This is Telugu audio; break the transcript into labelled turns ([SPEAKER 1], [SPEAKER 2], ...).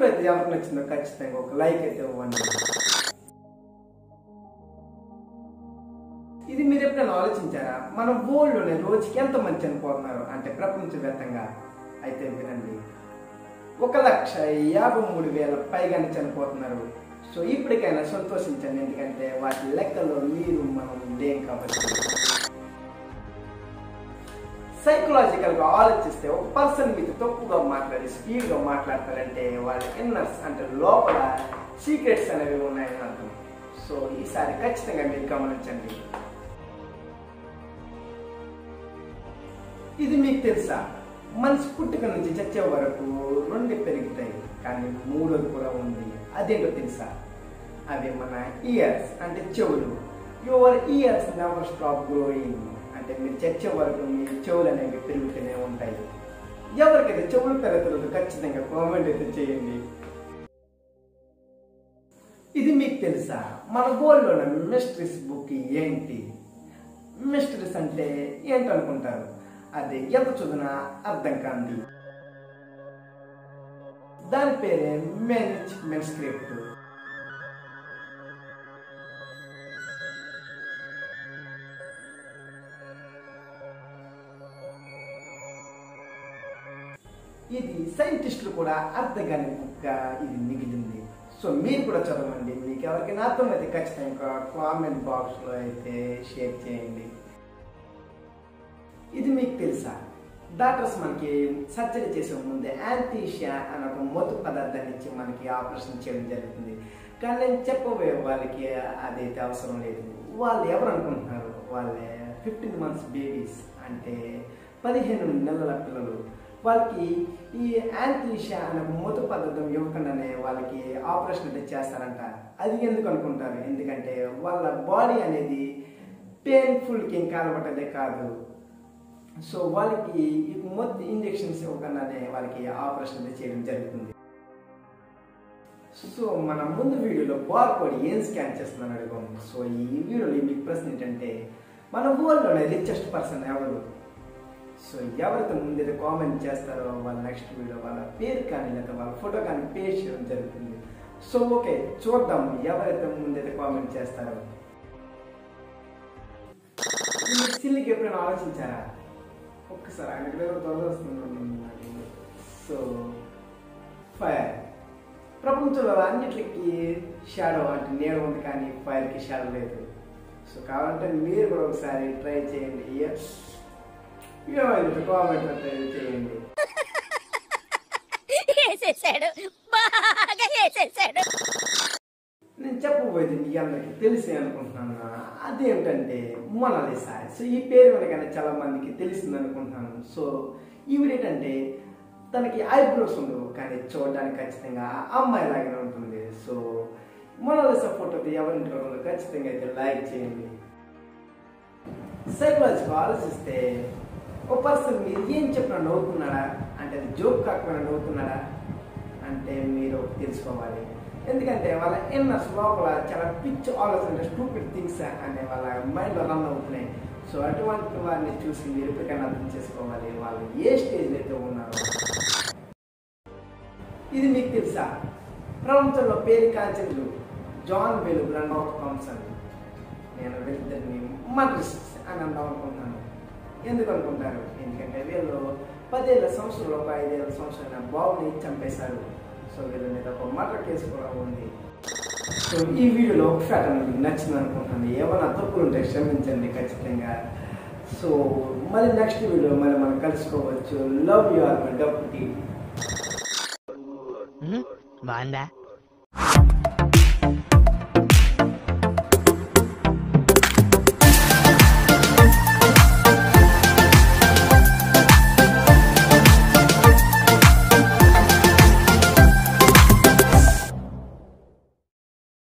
[SPEAKER 1] ఇంట్రో అయితే ఎవరికి నచ్చిందో ఖచ్చితంగా ఒక లైక్ అయితే ఇవ్వండి. ఇది మీరు ఎప్పుడైనా ఆలోచించారా? మన వరల్డ్లోనే రోజుకి ఎంత మంది చనిపోతున్నారు అంటే ప్రపంచవ్యాప్తంగా. అయితే వినండి. ఒక లక్ష యాభై మూడు వేల పైగానే చనిపోతున్నారు. సో ఇప్పటికైనా సంతోషించండి. ఎందుకంటే వాటి లెక్కలో మీరు మనం లేం కాబట్టి. సైకలాజికల్గా ఆలోచిస్తే ఒక పర్సన్ మీతో తప్పుగా మాట్లాడి స్పీడ్గా మాట్లాడతారంటే వాళ్ళ ఇన్నర్స్ అంటే లోపల సీక్రెట్స్ అనేవి ఉన్నాయని అర్థం. సో ఈసారి ఖచ్చితంగా మీరు గమనించండి. ఇది మీకు తెలుసా? మనిషి పుట్టుక నుంచి చచ్చే వరకు రెండు పెరుగుతాయి కానీ మూడోది కూడా ఉంది. అదేంటో తెలుసా? అదే మన ఇయర్స్ అంటే చెవులు. Your ears never stop growing అంటే మీరు చచ్చే వరకు మీ చెవులు అనేవి పెరుగుతూనే ఉంటాయి. ఎవరికైతే చెవులు పెరుగుతుంది ఖచ్చితంగా కామెంట్ అయితే చేయండి. ఇది మీకు తెలుసా? మన గోల్డ్లోన మిస్టరీస్ బుక్ ఏంటి? మిస్టరీస్ అంటే ఏంటనుకుంటారు? అది ఎంత చదివినా అర్థం కాంది. దాని పేరే మెన్స్ మెన్స్క్రిప్ట్ ఇది సైంటిస్టులు కూడా అర్థం కాని బుక్ ఇది మిగిలింది. సో మీరు కూడా చదవండి. మీకు ఎవరికైనా అర్థమైతే ఖచ్చితంగా కామెంట్ బాక్స్లో అయితే షేర్ చేయండి. ఇది మీకు తెలుసా? డాక్టర్స్ మనకి సర్జరీ చేసే ముందే యాంటీషియా అనే ఒక మొత్తు పదార్థాన్ని ఇచ్చి మనకి ఆపరేషన్ చేయడం జరుగుతుంది. కానీ నేను చెప్పబోయే వాళ్ళకి అదైతే అవసరం లేదు. వాళ్ళు ఎవరు అనుకుంటున్నారు? వాళ్ళే ఫిఫ్టీన్ మంత్స్ బేబీస్ అంటే పదిహేను నెలల పిల్లలు. వాళ్ళకి ఈ యాంటీషియా అనే మూత పదార్థం ఇవ్వకుండానే వాళ్ళకి ఆపరేషన్ అయితే చేస్తారంట. అది ఎందుకు అనుకుంటారు? ఎందుకంటే వాళ్ళ బాడీ అనేది పెయిన్ఫుల్కి ఇంకా అలవాటదే కాదు. సో వాళ్ళకి ఈ మొత్తం ఇంజెక్షన్స్ ఇవ్వకుండానే వాళ్ళకి ఆపరేషన్ అయితే చేయడం జరుగుతుంది. సో మన ముందు వీడియోలో బార్ కోడ్ ఏం స్కాన్ చేస్తుందని అడిగాం సో ఈ వీడియోలో మీకు ప్రశ్న ఏంటంటే మన వరల్డ్లోనే రిచెస్ట్ పర్సన్ ఎవరు? సో ఎవరైతే ముందైతే కామెంట్ చేస్తారో వాళ్ళ నెక్స్ట్ వీడియో వాళ్ళ పేరు కానీ లేదా వాళ్ళ ఫోటో కానీ పేజ్ చేయడం జరుగుతుంది. సో ఓకే చూద్దాం ఎవరైతే ముందైతే కామెంట్ చేస్తారో. మీరు సిల్లికి ఎప్పుడైనా ఆలోచించారా? ఒక్కసారి ఆయన దగ్గర త్వరగా వస్తుంది సో ఫైర్ ప్రపంచంలో అన్నిటికి షాడో అంటే నేను ఉంది కానీ ఫైర్కి షాడో లేదు. సో కావాలంటే మీరు కూడా ఒకసారి ట్రై చేయండి. ఏమైంది కామెంట్ చేయండి
[SPEAKER 2] వేసేసాడు. బాగా వేసేసాడు.
[SPEAKER 1] నేను చెప్పబోయేది మీ అందరికి తెలిసి అనుకుంటున్నాను అదేంటంటే మొనాలిసా సో ఈ పేరు వెనకనే చాలా మందికి తెలిసింది అనుకుంటున్నాను. సో ఈవిడేంటంటే తనకి ఐబ్రోస్ ఉండవు కానీ చూడడానికి ఖచ్చితంగా అమ్మాయి లాగానే ఉంటుంది. సో మొనాలిసా ఫోటోకి ఎవరింట్లో ఖచ్చితంగా అయితే లైక్ చేయండి. సైకలాజికల్ ఆలోచిస్తే ఓ పర్సన్ మీరు ఏం చెప్పినా నవ్వుతున్నాడా? అంటే అది జోక్ కాకుండా నవ్వుతున్నాడా? అంటే మీరు తెలుసుకోవాలి. ఎందుకంటే వాళ్ళ ఇన్న లోపల చాలా పిచ్ ఆలోచన స్టూపిడ్ థింగ్స్ అనే వాళ్ళ మైండ్లో రన్ అవుతున్నాయి సో అటువంటి వారిని చూసి మీరు ఎప్పటికైనా అర్థం చేసుకోవాలి. వాళ్ళు ఏ స్టేజ్లో అయితే ఉన్నారో. ఇది మీకు తెలుసా? ప్రపంచంలో పేరు కాల్చలు జాన్ వెలుగు రన్ అవుట్ థామ్సన్. నేను వీళ్ళిద్దరిని మద్రిస్ట్ అని అందాం అనుకుంటున్నాను. ఎందుకు అనుకుంటారు? ఎందుకంటే వీళ్ళు పదేళ్ళ సంవత్సరంలో ఒక ఐదేళ్ళ సంవత్సరాల బాబుని చంపేశారు. సో వీళ్ళ మీద ఒక మర్డర్ కేసు కూడా ఉంది. సో ఈ వీడియోలో ఒక మీకు నచ్చింది అనుకుంటాను ఏమైనా తప్పులు ఉంటే క్షమించండి ఖచ్చితంగా. సో మళ్ళీ నెక్స్ట్ వీడియో మళ్ళీ మనం కలుసుకోవచ్చు. లవ్ యు ఆర్ మై డబ్బు
[SPEAKER 3] బాగుందా?